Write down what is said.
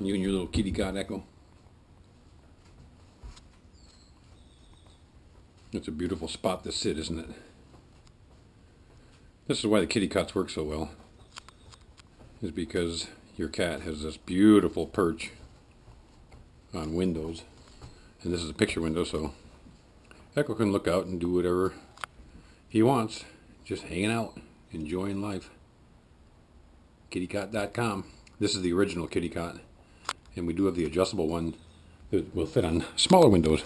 You and your little kitty cat Echo. It's a beautiful spot to sit, isn't it? This is why the kitty cots work so well. Is because your cat has this beautiful perch on windows. And this is a picture window, so Echo can look out and do whatever he wants. Just hanging out, enjoying life. KittyCot.com. This is the original kitty cot. And we do have the adjustable one that will fit on smaller windows.